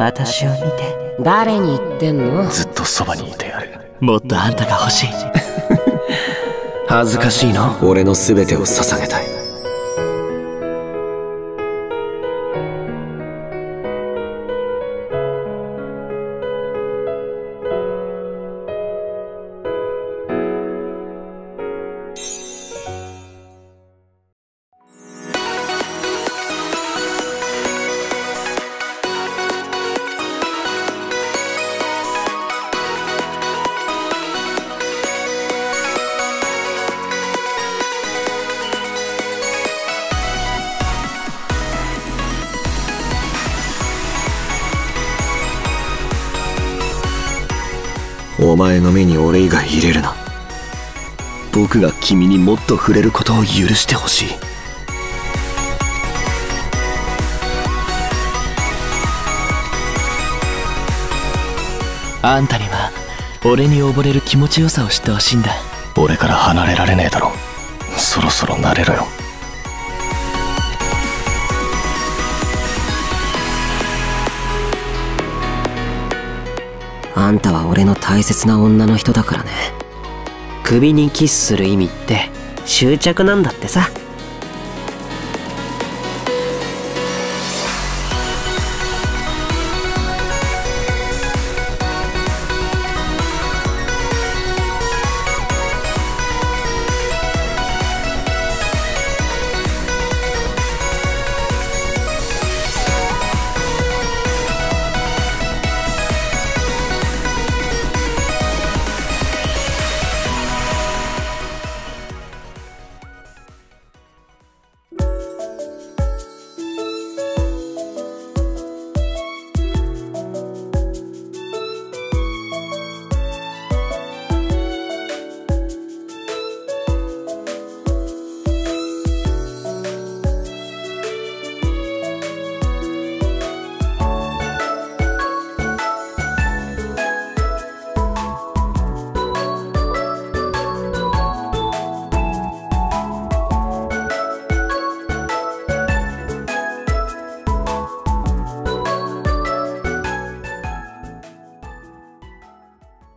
私を見て。誰に言ってんの？ずっとそばにいてやる。もっとあんたが欲しい。恥ずかしいな。俺の全てを捧げたいお前の目に俺以外入れるな。僕が君にもっと触れることを許してほしい。あんたには俺に溺れる気持ちよさを知ってほしいんだ。俺から離れられねえだろ。そろそろ慣れろよあんたは俺の大切な女の人だからね。首にキスする意味って執着なんだってさ。